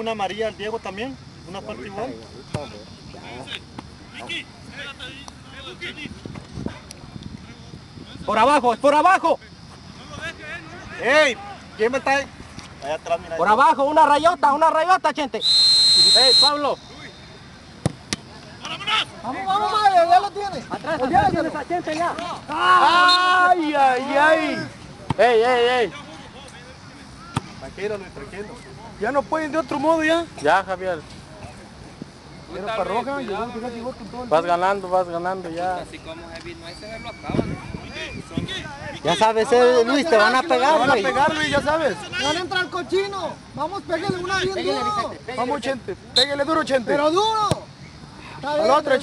Una amarilla al Diego también, una parte igual. Por abajo, por abajo. ¡Ey! ¿Quién me está ahí? Allá atrás, mira. Por abajo, una rayota, una rayota, gente. Ey, Pablo. Vamos, vamos, Mayo, ya lo tiene. Atrás, atrás, tienes a gente ya. Ay, ay, ay. Ey, ey, ey. Tranquilo, Luis, tranquilo. Ya no pueden de otro modo ya. Ya, Javier. Era para roja, con todo el... Vas ganando, vas ganando ya. Así como Heavy no se lo acaban. Ya sabes, eh, Luis, te van a pegar, Van a pegar, Luis, ya sabes. ¡No le entra el cochino! ¡Vamos, pégale una bien duro! Vamos, Chente. Pégale duro, Chente. ¡Pero duro! Al otro, ahí.